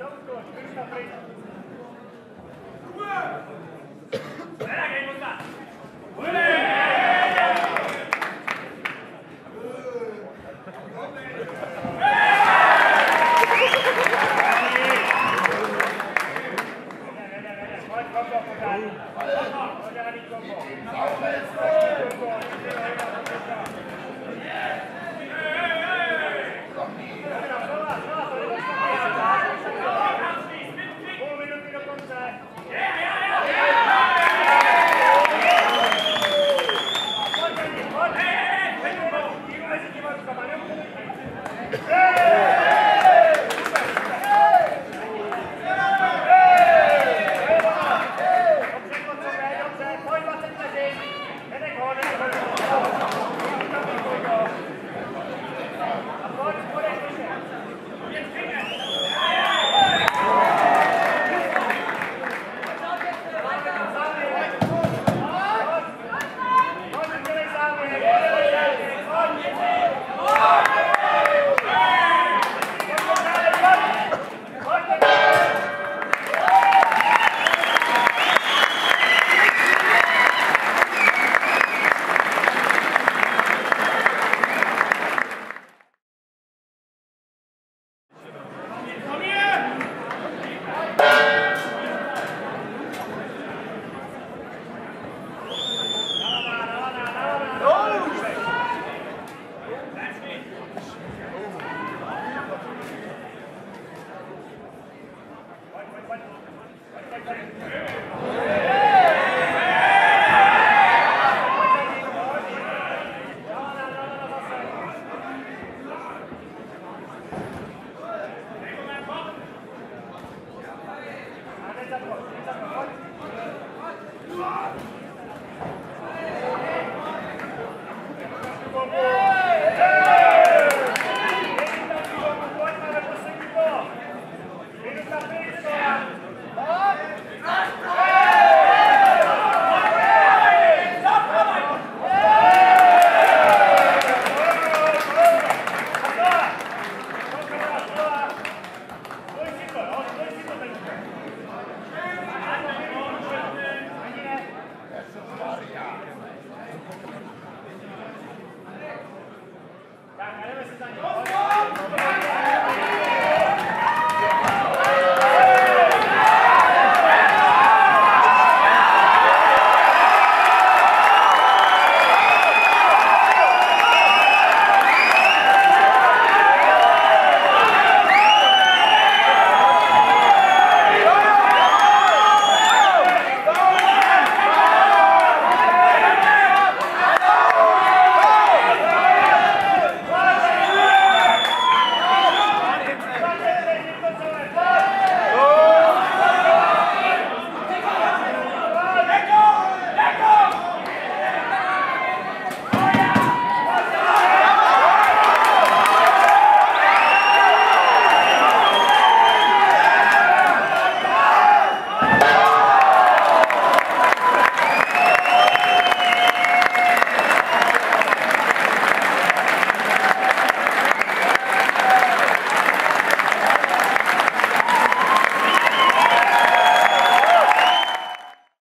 Zaujímavé, ktorý sa prejde. Yeah.